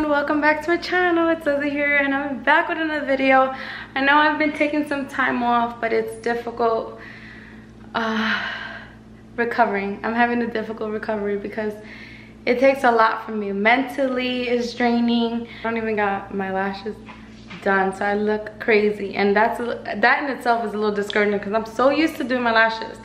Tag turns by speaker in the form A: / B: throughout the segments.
A: everyone. Welcome back to my channel. It's Leslie here and I'm back with another video. I know I've been taking some time off but it's difficult uh, recovering. I'm having a difficult recovery because it takes a lot from me. Mentally it's draining. I don't even got my lashes done so I look crazy. And that's that in itself is a little discouraging because I'm so used to doing my lashes.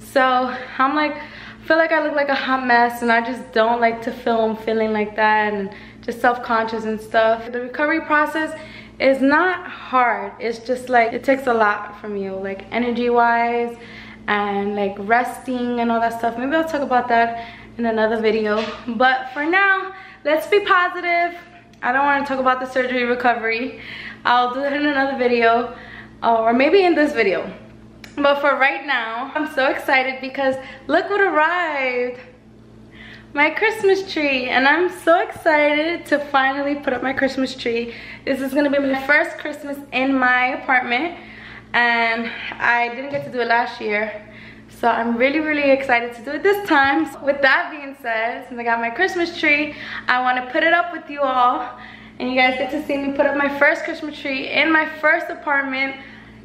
A: So I'm like feel like I look like a hot mess and I just don't like to film feeling like that and just self-conscious and stuff. The recovery process is not hard. It's just like, it takes a lot from you, like energy-wise and like resting and all that stuff. Maybe I'll talk about that in another video. But for now, let's be positive. I don't want to talk about the surgery recovery. I'll do that in another video or maybe in this video. But for right now, I'm so excited because look what arrived. My Christmas tree. And I'm so excited to finally put up my Christmas tree. This is gonna be my first Christmas in my apartment. And I didn't get to do it last year. So I'm really, really excited to do it this time. With that being said, since I got my Christmas tree, I wanna put it up with you all. And you guys get to see me put up my first Christmas tree in my first apartment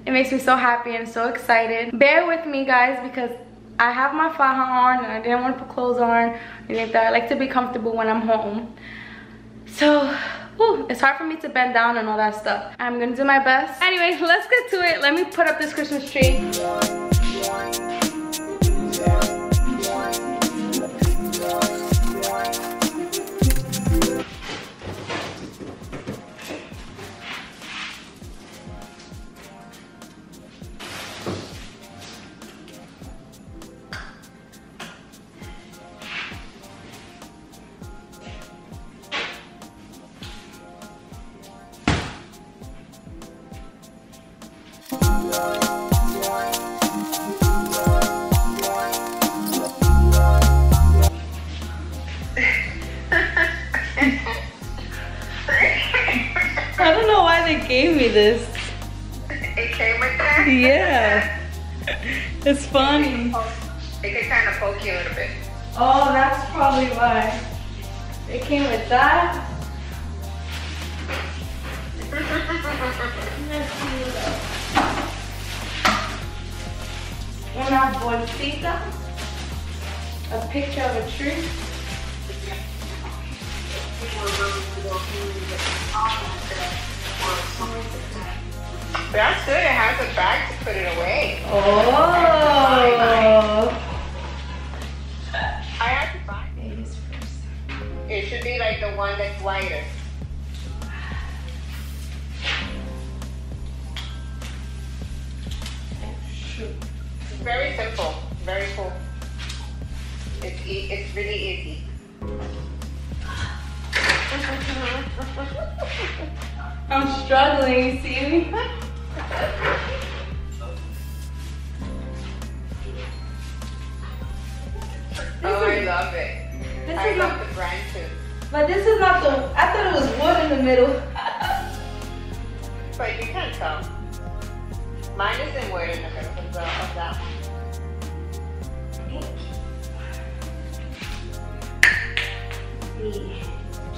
A: it makes me so happy and so excited. Bear with me guys because I have my faja on and I didn't want to put clothes on anything that. I like to be comfortable when I'm home. So, whew, it's hard for me to bend down and all that stuff. I'm gonna do my best. Anyway, let's get to it. Let me put up this Christmas tree. Gave me this.
B: It came with that?
A: Yeah. it's funny.
B: It can kind of poke you a little bit.
A: Oh, that's probably why. It came with that. Una bolsita. A picture of a tree.
B: That's good. It has a bag to put it away.
A: Oh.
B: I have to buy it. It should be like the one that's lighter. It's very simple. Very cool. It's, e it's really easy.
A: I'm struggling, you see
B: oh, I love it.
A: This
B: I
A: is
B: love
A: not,
B: the brand too.
A: but this is not the, I thought it was wood in the middle.
B: but you can't tell. Mine is in wood in the middle of, the, of that one.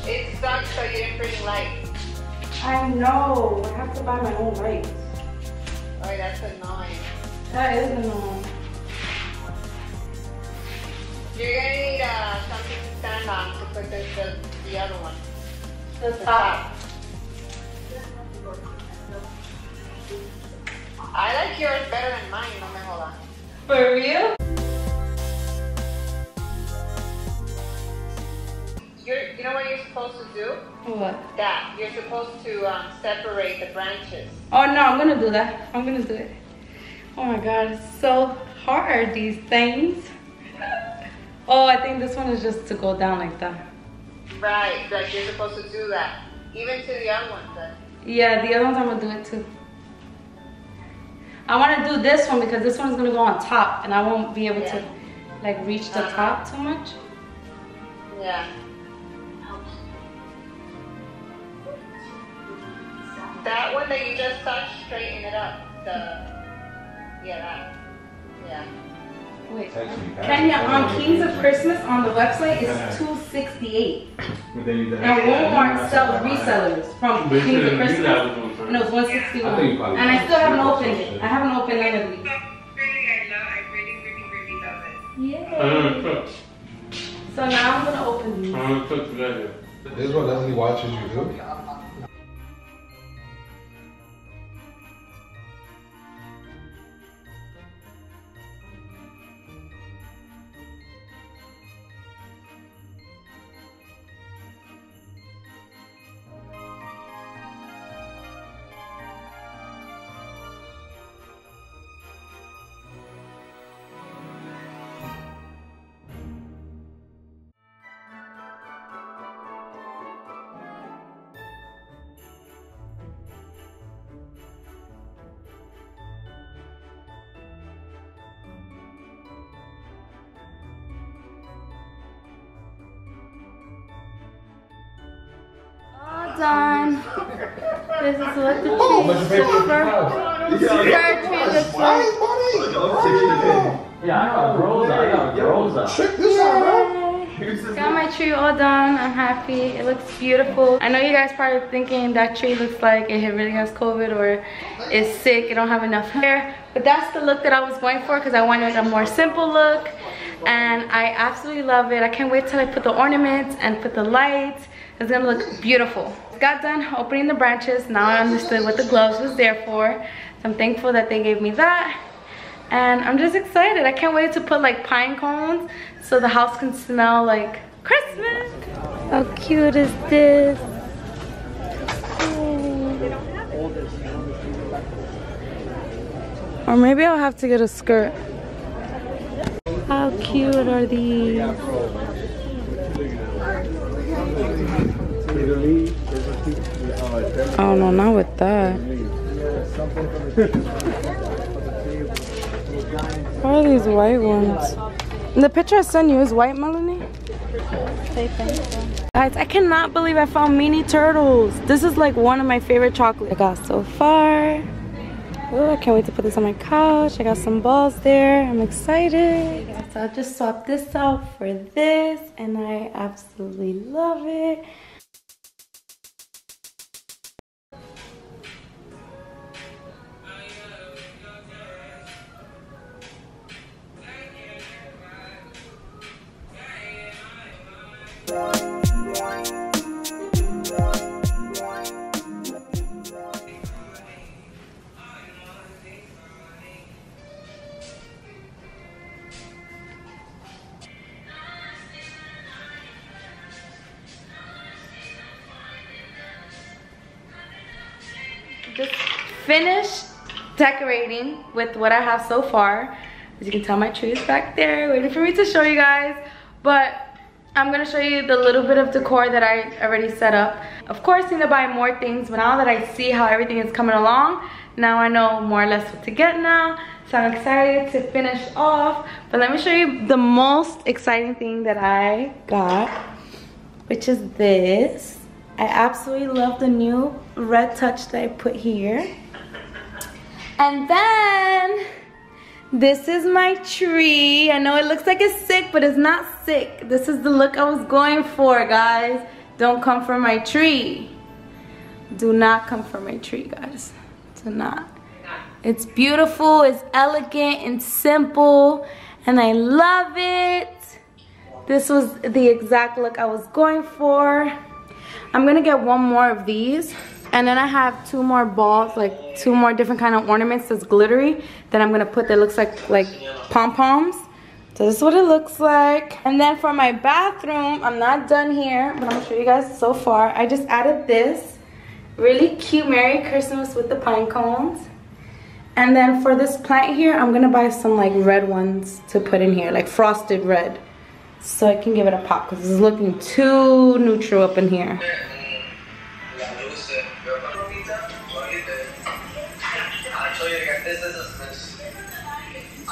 B: It sucks so you didn't bring lights.
A: I know. I have to buy my own lights.
B: Oh, that's annoying.
A: That is annoying.
B: You're gonna need uh, something to stand on to put the, the, the other one.
A: The
B: The
A: top.
B: I like yours better than mine. No me jodas.
A: For real?
B: Supposed to do?
A: What?
B: That. You're supposed to um, separate the branches.
A: Oh no, I'm gonna do that. I'm gonna do it. Oh my god, it's so hard, these things. Oh, I think this one is just to go down like that.
B: Right. Like you're supposed to do that. Even to the other ones. Then.
A: Yeah, the other ones I'm gonna do it too. I wanna do this one because this one's gonna go on top and I won't be able to like reach the
B: Uh-huh.
A: top too much.
B: Yeah. That one that you just touched, straighten it up. The yeah, that. Yeah.
A: Wait, uh, Kenya on Kings of Christmas on the website is 268. And Walmart sells resellers from Kings of Christmas. And it was 161. And I still haven't opened it. I haven't opened none of these. Yeah. So now I'm gonna open these.
C: This is what Leslie watches you do.
A: All done. This is what the
C: Oh,
A: tree
C: but you pay for the
A: looks tree looks like.
D: Yeah, I got Rosa. I got Rosa.
C: Check this out, man.
A: Got my tree all done. I'm happy. It looks beautiful. I know you guys probably thinking that tree looks like it really has COVID or is sick. It don't have enough hair. But that's the look that I was going for because I wanted a more simple look. And I absolutely love it. I can't wait till I put the ornaments and put the lights. It's gonna look beautiful. Got done opening the branches. Now I understood what the gloves was there for. So I'm thankful that they gave me that. And I'm just excited. I can't wait to put like pine cones so the house can smell like Christmas. How cute is this? Or maybe I'll have to get a skirt. How cute are these? Oh no, not with that. What are these white ones? The picture I sent you is white, Melanie? Guys, I cannot believe I found mini turtles. This is like one of my favorite chocolates I got so far. Oh, I can't wait to put this on my couch. I got some balls there. I'm excited. So I just swapped this out for this and I absolutely love it. Just finished decorating with what I have so far. As you can tell, my tree is back there waiting for me to show you guys. But I'm gonna show you the little bit of decor that I already set up. Of course, I need to buy more things, but now that I see how everything is coming along, now I know more or less what to get now. So I'm excited to finish off. But let me show you the most exciting thing that I got, which is this. I absolutely love the new red touch that I put here. And then this is my tree. I know it looks like it's sick, but it's not sick. This is the look I was going for, guys. Don't come for my tree. Do not come for my tree, guys. Do not. It's beautiful, it's elegant and simple, and I love it. This was the exact look I was going for. I'm gonna get one more of these. And then I have two more balls, like two more different kind of ornaments that's glittery that I'm gonna put that looks like like pom-poms. So this is what it looks like. And then for my bathroom, I'm not done here, but I'm gonna show you guys so far. I just added this really cute Merry Christmas with the pine cones. And then for this plant here, I'm gonna buy some like red ones to put in here, like frosted red. So I can give it a pop because it's looking too neutral up in here.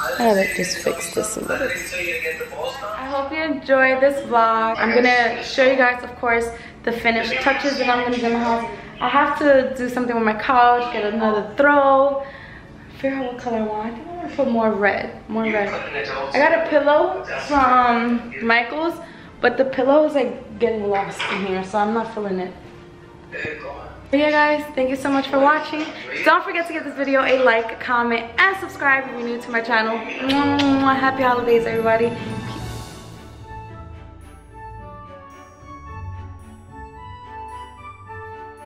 A: I gotta just fix this a little. I hope you enjoyed this vlog. I'm gonna show you guys, of course, the finished touches that I'm gonna do in my house. I have to do something with my couch, get another throw, figure out what color I want. I think I want to put more red, more red. I got a pillow from Michaels, but the pillow is like getting lost in here, so I'm not feeling it. But yeah guys, thank you so much for watching. Don't forget to give this video a like, comment, and subscribe if you're new to my channel. Mwah, Happy holidays everybody.